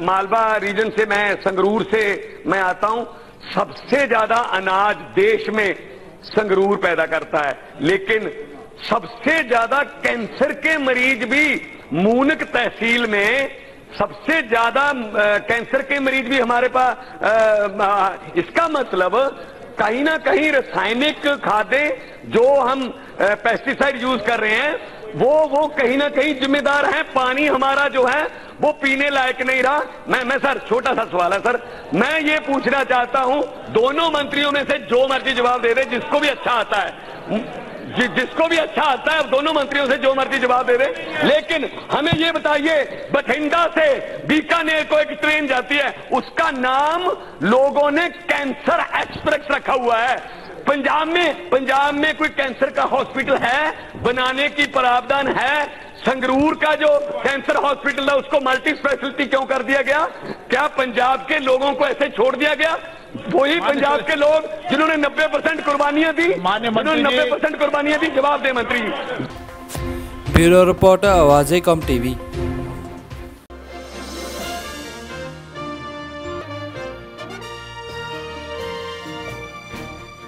Malwa region سے، میں سنگرور سے، میں آتا ہوں. سب سے زیادہ اناج دیش میں سنگرور پیدا کرتا ہے. لیکن سب سے زیادہ کینسر کے مریض بھی مونک تحصیل میں، سب سے زیادہ کینسر کے مریض بھی ہمارے پاس اس کا مطلب کہیں نہ کہیں رسائنک کھادیں جو ہم پیسٹیسائیڈ یوز کر رہے ہیں، وہ وہ کہیں نہ کہیں ذمہ دار ہیں۔ پانی ہمارا جو ہے، وہ پینے لائق نہیں رہا۔ میں میں سر، چھوٹا سا سوال ہے سر۔ میں یہ پوچھنا چاہتا ہوں، دونوں منتریوں میں سے جو مرضی جواب دے دے، جس کو بھی اچھا آتا ہے۔ جس کو بھی اچھا آتا ہے دونوں منتریوں سے جو مرضی جواب دے دے۔ لیکن ہمیں یہ بتائیے، بٹھنڈا سے بیکانیر کو ایک ٹرین جاتی ہے، اس کا نام لوگوں نے کینسر ایکسپریس رکھا ہوا ہے۔ پنجاب میں پنجاب میں کوئی کینسر کا ہاسپٹل ہے؟ بنانے کی پرابدان ہے؟ سنگرور کا جو کینسر ہاسپٹل ہے اس کو ملٹی اسپیشلٹی کیوں کر دیا گیا؟ کیا پنجاب کے لوگوں کو ایسے چھوڑ دیا گیا؟ وہی پنجاب کے لوگ جنہوں نے نبے پرسنٹ قربانیاں دی جنہوں نے نبے پرسنٹ قربانیاں دی جواب دے منتری جی۔ بیورو رپورٹر آواز کم ٹی وی۔